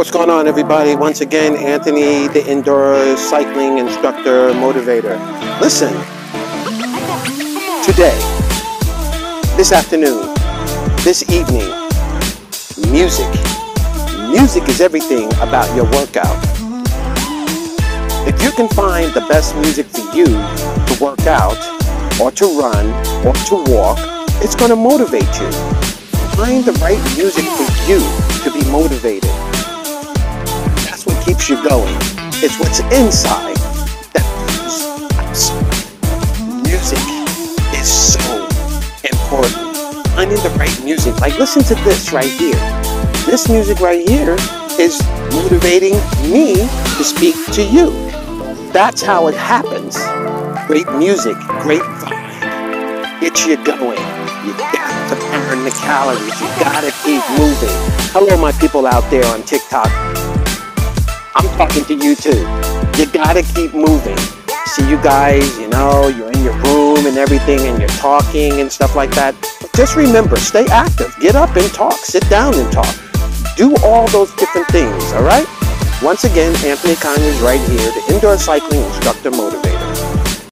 What's going on, everybody? Once again, Anthony, the indoor cycling instructor motivator. Listen, today, this afternoon, this evening, music. Music is everything about your workout. If you can find the best music for you to work out, or to run, or to walk, it's going to motivate you. Find the right music for you to be motivated. That's what keeps you going. It's what's inside that moves music is so important. Finding the right music. Like listen to this right here. This music right here is motivating me to speak to you. That's how it happens. Great music, great vibe. Gets you going. You got to burn the calories. You gotta keep moving. Hello, my people out there on TikTok. I'm talking to you too. You gotta keep moving. See you guys, you know, you're in your room and everything and you're talking and stuff like that. But just remember, stay active. Get up and talk. Sit down and talk. Do all those different things, all right? Once again, Anthony Conyers right here, the indoor cycling instructor motivator.